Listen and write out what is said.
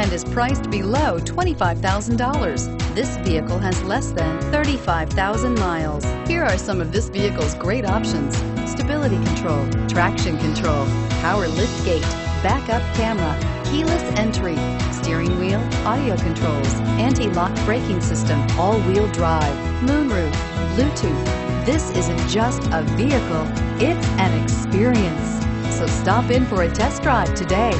and is priced below $25,000. This vehicle has less than 35,000 miles. Here are some of this vehicle's great options stability control, traction control, power lift gate, backup camera, keyless entry, steering wheel, audio controls, anti-lock braking system, all-wheel drive, moonroof, Bluetooth. This isn't just a vehicle, it's an experience. So stop in for a test drive today.